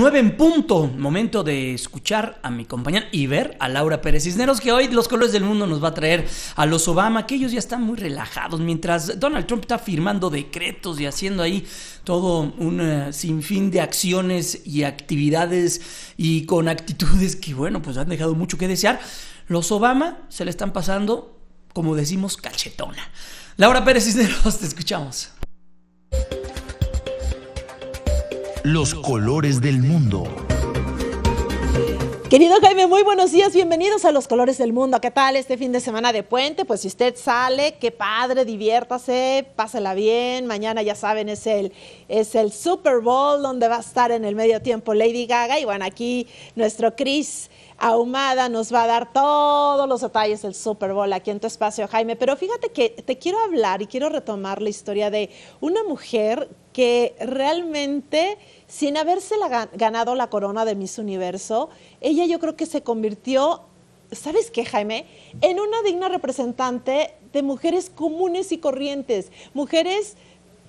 nueve en punto. Momento de escuchar a mi compañera y ver a Laura Pérez Cisneros, que hoy los colores del mundo nos va a traer a los Obama, que ellos ya están muy relajados, mientras Donald Trump está firmando decretos y haciendo ahí todo un eh, sinfín de acciones y actividades y con actitudes que, bueno, pues han dejado mucho que desear. Los Obama se le están pasando, como decimos, cachetona. Laura Pérez Cisneros, te escuchamos. Los colores del mundo. Querido Jaime, muy buenos días, bienvenidos a Los Colores del Mundo. ¿Qué tal este fin de semana de puente? Pues si usted sale, qué padre, diviértase, pásela bien. Mañana ya saben, es el, es el Super Bowl donde va a estar en el medio tiempo Lady Gaga. Y bueno, aquí nuestro Chris Ahumada nos va a dar todos los detalles del Super Bowl aquí en tu espacio, Jaime. Pero fíjate que te quiero hablar y quiero retomar la historia de una mujer que realmente, sin haberse ganado la corona de Miss Universo, ella yo creo que se convirtió, ¿sabes qué, Jaime? En una digna representante de mujeres comunes y corrientes, mujeres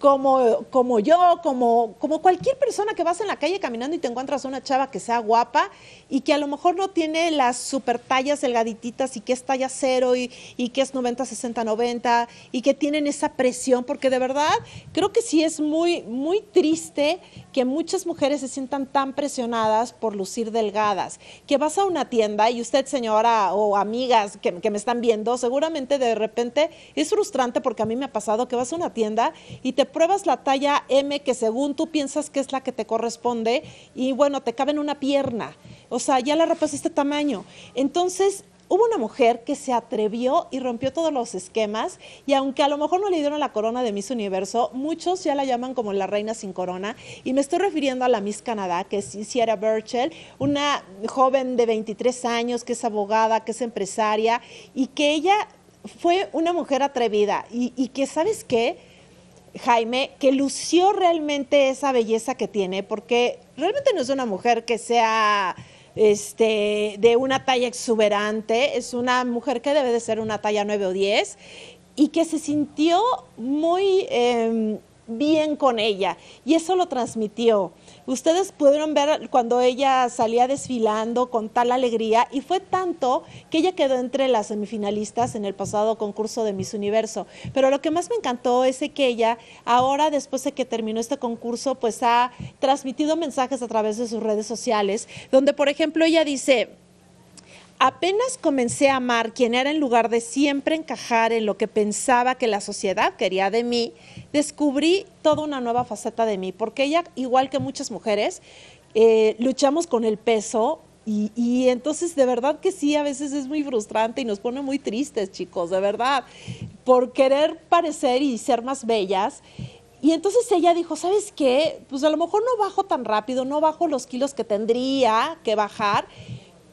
como, como yo, como, como cualquier persona que vas en la calle caminando y te encuentras una chava que sea guapa y que a lo mejor no tiene las super tallas delgadititas y que es talla cero y, y que es 90, 60, 90 y que tienen esa presión, porque de verdad creo que sí es muy, muy triste que muchas mujeres se sientan tan presionadas por lucir delgadas, que vas a una tienda y usted señora o amigas que, que me están viendo, seguramente de repente es frustrante porque a mí me ha pasado que vas a una tienda y te pruebas la talla M que según tú piensas que es la que te corresponde y bueno, te cabe en una pierna. O sea, ya la ropa es este tamaño. Entonces, hubo una mujer que se atrevió y rompió todos los esquemas y aunque a lo mejor no le dieron la corona de Miss Universo, muchos ya la llaman como la reina sin corona y me estoy refiriendo a la Miss Canadá, que es Sierra Burchell, una joven de 23 años que es abogada, que es empresaria y que ella fue una mujer atrevida y, y que, ¿sabes qué? Jaime, que lució realmente esa belleza que tiene, porque realmente no es una mujer que sea este, de una talla exuberante, es una mujer que debe de ser una talla 9 o 10 y que se sintió muy em, bien con ella y eso lo transmitió. Ustedes pudieron ver cuando ella salía desfilando con tal alegría y fue tanto que ella quedó entre las semifinalistas en el pasado concurso de Miss Universo. Pero lo que más me encantó es que ella ahora, después de que terminó este concurso, pues ha transmitido mensajes a través de sus redes sociales, donde por ejemplo ella dice, Apenas comencé a amar quien era en lugar de siempre encajar en lo que pensaba que la sociedad quería de mí, descubrí toda una nueva faceta de mí, porque ella, igual que muchas mujeres, eh, luchamos con el peso y, y, entonces de verdad que sí, a veces es muy frustrante y nos pone muy tristes, chicos, de verdad, por querer parecer y ser más bellas. Y entonces ella dijo, ¿sabes qué? Pues a lo mejor no bajo tan rápido, no bajo los kilos que tendría que bajar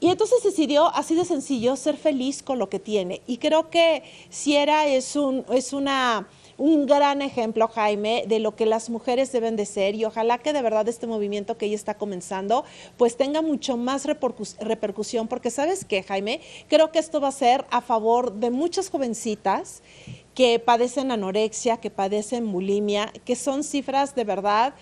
y entonces decidió, así de sencillo, ser feliz con lo que tiene. Y creo que Sierra es, un, es una, un gran ejemplo, Jaime, de lo que las mujeres deben de ser. Y ojalá que de verdad este movimiento que ella está comenzando, pues tenga mucho más repercusión. Porque sabes qué, Jaime, creo que esto va a ser a favor de muchas jovencitas que padecen anorexia, que padecen bulimia, que son cifras de verdad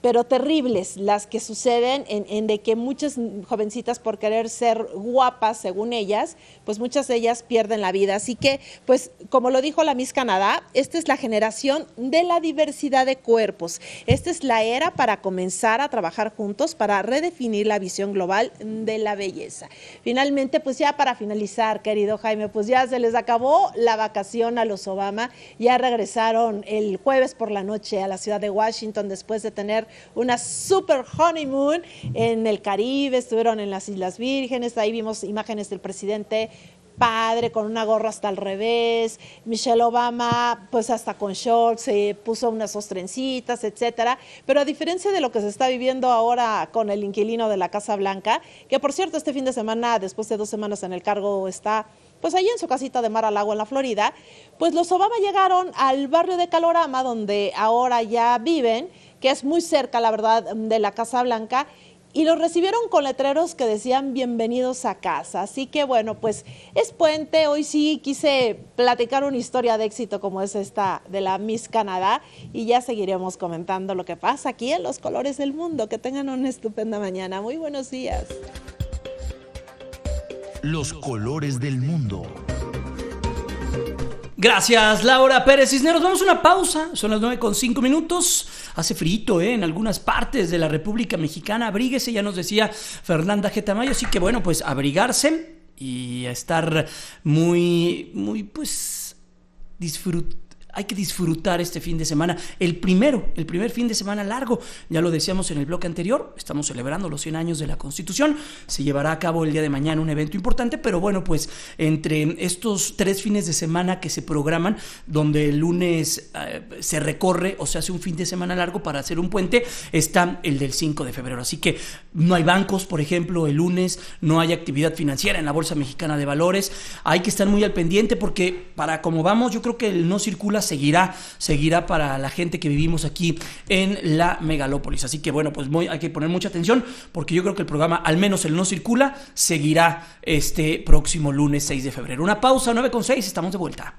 pero terribles las que suceden en, de que muchas jovencitas por querer ser guapas, según ellas, pues muchas de ellas pierden la vida. Así que, pues como lo dijo la Miss Canadá, esta es la generación de la diversidad de cuerpos. Esta es la era para comenzar a trabajar juntos para redefinir la visión global de la belleza. Finalmente, pues ya para finalizar, querido Jaime, pues ya se les acabó la vacación a los Obama, ya regresaron el jueves por la noche a la ciudad de Washington después de tener una super honeymoon en el Caribe, estuvieron en las Islas Vírgenes, ahí vimos imágenes del presidente padre, con una gorra hasta al revés, Michelle Obama, pues hasta con shorts, se puso unas ostrencitas, etcétera. Pero a diferencia de lo que se está viviendo ahora con el inquilino de la Casa Blanca, que por cierto, este fin de semana, después de dos semanas en el cargo, está pues ahí en su casita de mar al agua en la Florida, pues los Obama llegaron al barrio de Calorama, donde ahora ya viven, que es muy cerca, la verdad, de la Casa Blanca. y los recibieron con letreros que decían bienvenidos a casa. Así que bueno, pues es puente. Hoy sí quise platicar una historia de éxito como es esta de la Miss Canadá y ya seguiremos comentando lo que pasa aquí en los colores del mundo. Que tengan una estupenda mañana. Muy buenos días. Los colores del mundo. Gracias, Laura Pérez Cisneros. Vamos a una pausa. Son las 9 con 5 minutos. Hace frito ¿eh? en algunas partes de la República Mexicana. Abríguese, ya nos decía Fernanda Getamayo. Así que bueno, pues abrigarse y estar muy, muy, pues, disfrutar hay que disfrutar este fin de semana, el primero, el primer fin de semana largo. Ya lo decíamos en el bloque anterior, estamos celebrando los 100 años de la Constitución. Se llevará a cabo el día de mañana un evento importante, pero bueno, pues entre estos tres fines de semana que se programan, donde el lunes eh, se recorre o se hace un fin de semana largo para hacer un puente, está el del 5 de febrero. Así que no hay bancos, por ejemplo, el lunes, no hay actividad financiera en la Bolsa Mexicana de Valores. Hay que estar muy al pendiente porque para como vamos, yo creo que el no circula seguirá, seguirá para la gente que vivimos aquí en la megalópolis. Así que bueno, pues hay que poner mucha atención porque yo creo que el programa, al menos el no circula, seguirá este próximo lunes 6 de febrero. Una pausa, 9 con 6, estamos de vuelta.